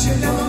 should know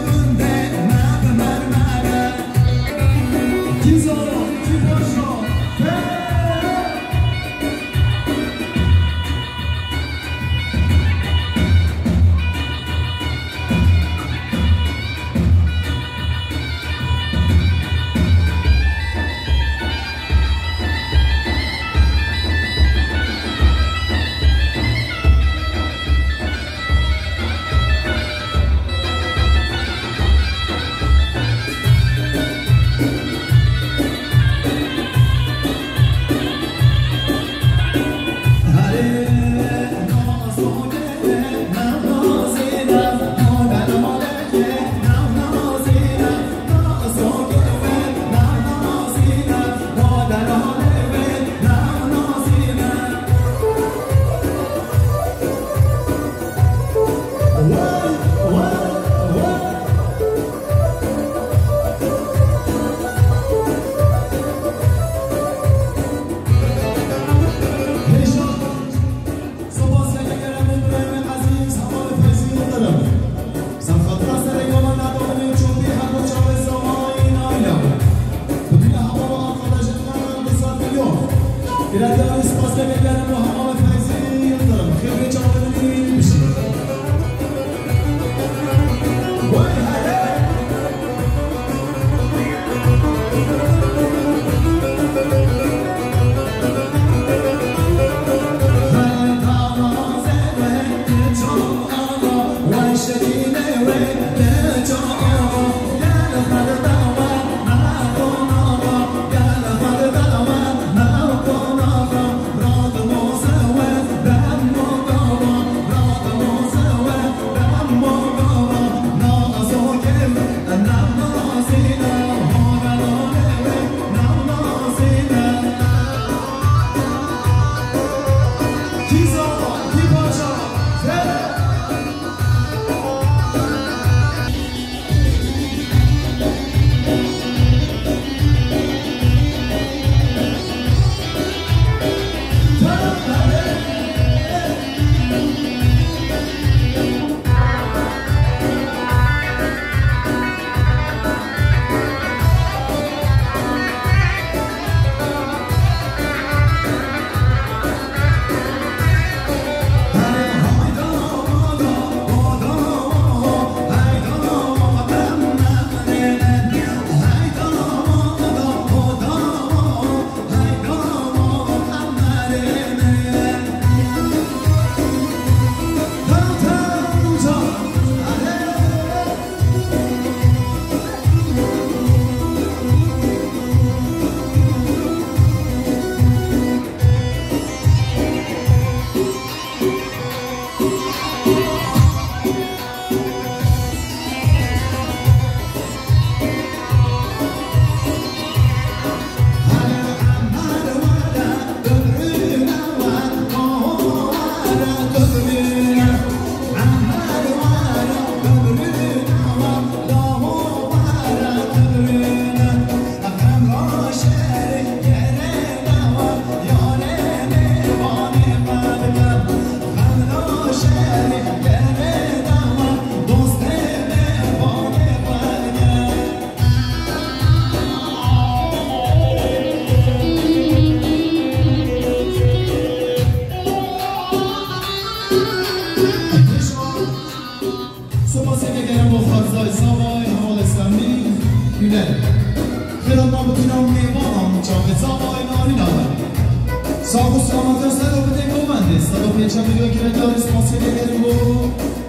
Geçemiyor ki ne tarz maseleler bu.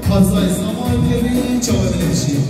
Fazlaysa mahalleleri çababilmişim